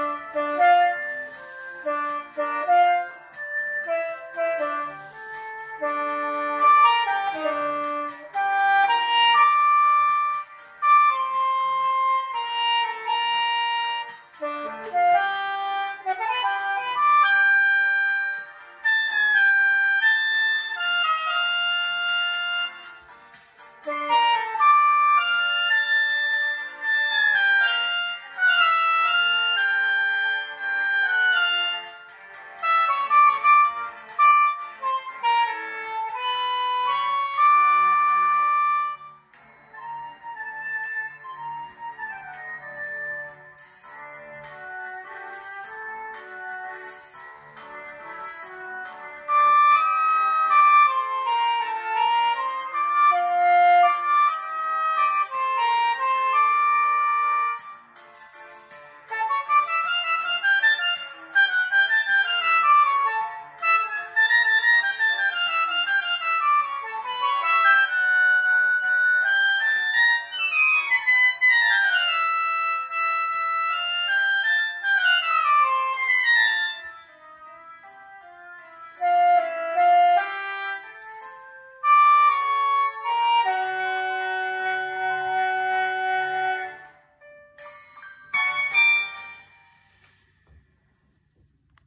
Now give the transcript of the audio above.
Música